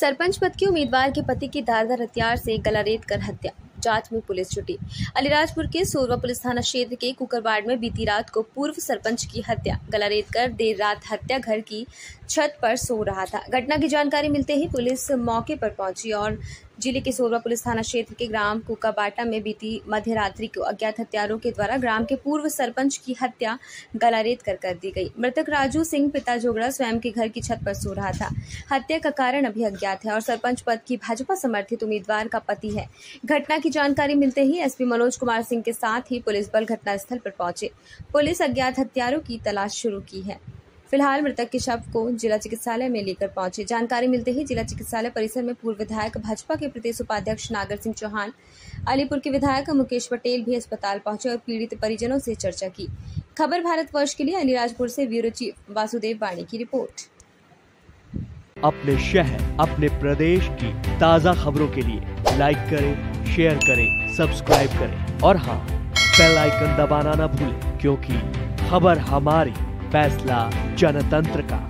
सरपंच पद के उम्मीदवार के पति की धारदार हथियार से गला रेत कर हत्या, जाँच में पुलिस जुटी। अलीराजपुर के सोरवा पुलिस थाना क्षेत्र के कुकरवाड़ में बीती रात को पूर्व सरपंच की हत्या, गला रेत कर देर रात हत्या घर की छत पर सो रहा था। घटना की जानकारी मिलते ही पुलिस मौके पर पहुँची और ज़िले के सोरवा पुलिस थाना क्षेत्र के ग्राम कुकाबाटा में बीती मध्य रात्रि को अज्ञात हत्यारों के द्वारा ग्राम के पूर्व सरपंच की हत्या गलारेत कर कर दी गई। मृतक राजू सिंह, पिता जोगड़ा, स्वयं के घर की छत पर सो रहा था। हत्या का कारण अभी अज्ञात है और सरपंच पद की भाजपा समर्थित उम्मीदवार का पति है। घटना की जानकारी मिलते ही एसपी मनोज कुमार सिंह के साथ ही पुलिस बल घटनास्थल पर पहुँचे। पुलिस अज्ञात हत्यारों की तलाश शुरू की है। फ़िलहाल मृतक के शव को जिला चिकित्सालय में लेकर पहुँचे। जानकारी मिलते ही जिला चिकित्सालय परिसर में पूर्व विधायक भाजपा के प्रदेश उपाध्यक्ष नागर सिंह चौहान, अलीपुर के विधायक मुकेश पटेल भी अस्पताल पहुँचे और पीड़ित परिजनों से चर्चा की। खबर भारत वर्ष के लिए अलीराजपुर से ब्यूरो चीफ वासुदेव वाणी की रिपोर्ट। अपने शहर, अपने प्रदेश की ताज़ा खबरों के लिए लाइक करें, शेयर करें, सब्सक्राइब करें। और हाँ बेल आइकन दबाना ना भूलें, क्योंकि खबर हमारी फैसला जनतंत्र का।